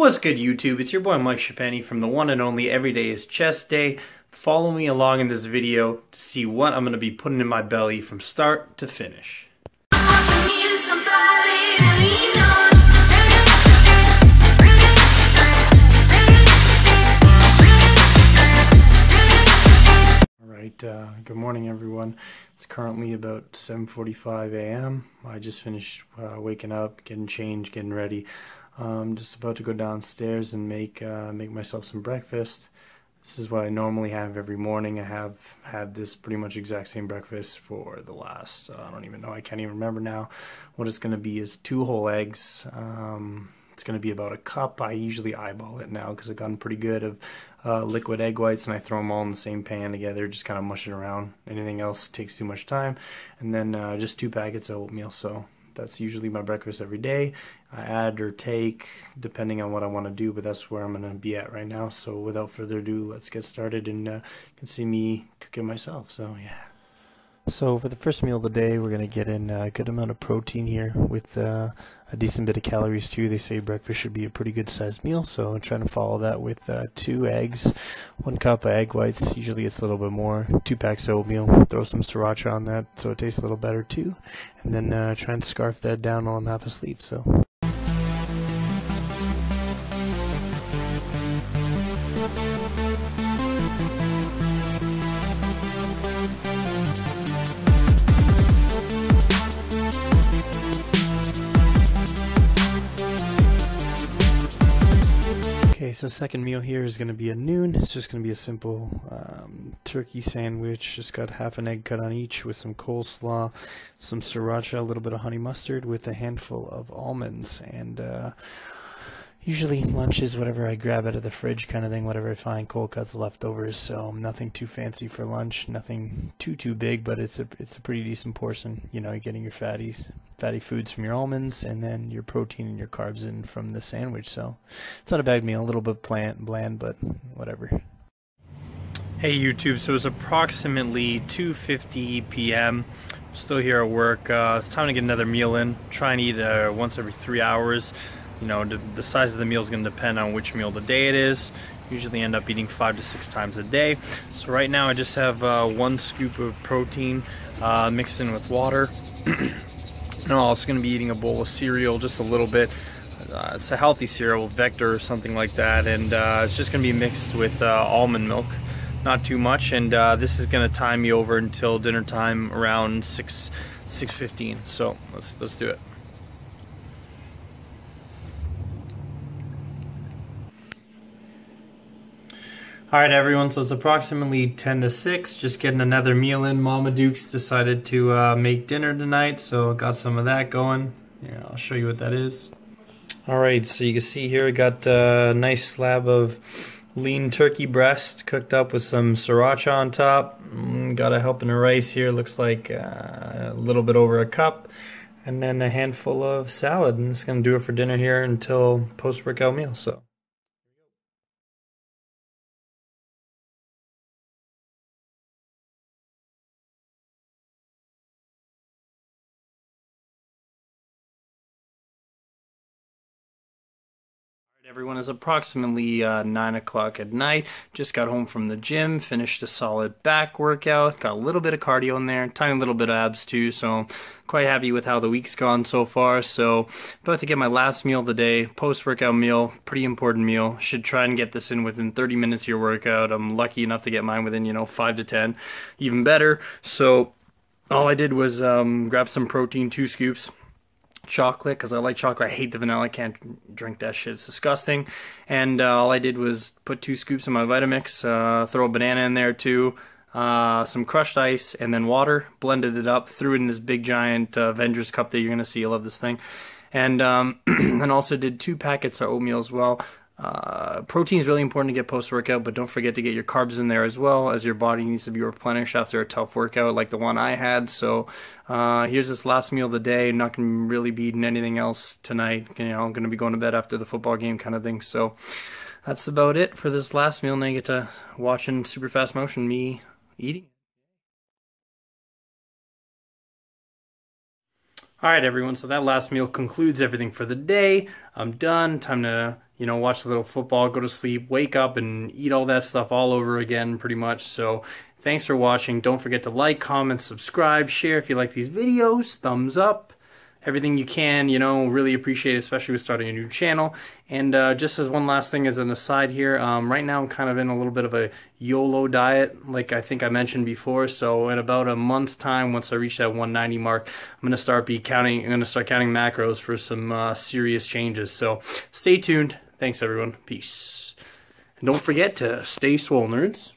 What's good, YouTube? It's your boy Mike Schapany from the one and only Everyday is Chest Day. Follow me along in this video to see what I'm going to be putting in my belly from start to finish. Alright, uh, good morning everyone. It's currently about 7.45 a.m. I just finished uh, waking up, getting changed, getting ready. I'm just about to go downstairs and make uh, make myself some breakfast. This is what I normally have every morning. I have had this pretty much exact same breakfast for the last, uh, I don't even know, I can't even remember now. What it's going to be is two whole eggs. Um, it's going to be about a cup. I usually eyeball it now because I've gotten pretty good of uh, liquid egg whites and I throw them all in the same pan together, just kind of mush it around. Anything else takes too much time. And then uh, just two packets of oatmeal. So that's usually my breakfast every day. I add or take depending on what I want to do, but that's where I'm going to be at right now. So without further ado, let's get started and uh, you can see me cooking myself. So yeah. So for the first meal of the day, we're going to get in a good amount of protein here with uh, a decent bit of calories too. They say breakfast should be a pretty good sized meal, so I'm trying to follow that with uh, two eggs, one cup of egg whites. Usually it's a little bit more. Two packs of oatmeal. Throw some sriracha on that so it tastes a little better too, and then uh, try and scarf that down while I'm half asleep. So. So second meal here is going to be at noon. It's just going to be a simple um, turkey sandwich. Just got half an egg cut on each with some coleslaw, some sriracha, a little bit of honey mustard with a handful of almonds. And uh, usually lunch is whatever I grab out of the fridge kind of thing, whatever I find, cold cuts, leftovers. So nothing too fancy for lunch, nothing too, too big, but it's a, it's a pretty decent portion. You know, getting your fatties fatty foods from your almonds, and then your protein and your carbs in from the sandwich. So it's not a bad meal, a little bit bland, bland but whatever. Hey YouTube, so it's approximately 2.50 p.m. Still here at work. Uh, it's time to get another meal in. Try and eat uh, once every three hours. You know, the size of the meal is going to depend on which meal the day it is. Usually end up eating five to six times a day. So right now I just have uh, one scoop of protein uh, mixed in with water. and I'm also going to be eating a bowl of cereal, just a little bit. Uh, it's a healthy cereal, Vector or something like that, and uh, it's just going to be mixed with uh, almond milk, not too much. And uh, this is going to time me over until dinner time around six six fifteen. So let's let's do it. Alright everyone, so it's approximately 10 to 6, just getting another meal in. Mama Duke's decided to uh, make dinner tonight, so got some of that going. Yeah, I'll show you what that is. Alright, so you can see here I got a nice slab of lean turkey breast cooked up with some sriracha on top. Mm, got a helping of rice here, looks like uh, a little bit over a cup. And then a handful of salad, and it's going to do it for dinner here until post-workout meal, so. Everyone is approximately uh, 9 o'clock at night. Just got home from the gym, finished a solid back workout, got a little bit of cardio in there, tiny little bit of abs too, so quite happy with how the week's gone so far. So, about to get my last meal of the day, post workout meal, pretty important meal. Should try and get this in within 30 minutes of your workout. I'm lucky enough to get mine within, you know, 5 to 10, even better. So, all I did was um, grab some protein, two scoops chocolate because I like chocolate. I hate the vanilla. I can't drink that shit. It's disgusting. And uh, all I did was put two scoops of my Vitamix, uh, throw a banana in there too, uh, some crushed ice, and then water. Blended it up, threw it in this big giant uh, Avengers cup that you're gonna see. I love this thing. And um, then also did two packets of oatmeal as well. Uh, protein is really important to get post workout, but don't forget to get your carbs in there as well, as your body needs to be replenished after a tough workout like the one I had. So uh, here's this last meal of the day. Not gonna really be eating anything else tonight. You know, I'm gonna be going to bed after the football game, kind of thing. So that's about it for this last meal. Now you get to watch in super fast motion me eating. All right, everyone. So that last meal concludes everything for the day. I'm done. Time to, you know, watch a little football, go to sleep, wake up, and eat all that stuff all over again, pretty much. So thanks for watching. Don't forget to like, comment, subscribe, share if you like these videos. Thumbs up everything you can, you know, really appreciate it, especially with starting a new channel. And uh, just as one last thing as an aside here, um, right now I'm kind of in a little bit of a YOLO diet, like I think I mentioned before. So in about a month's time, once I reach that 190 mark, I'm going to start be counting, I'm to start counting macros for some uh, serious changes. So stay tuned. Thanks everyone. Peace. And don't forget to stay swole, nerds.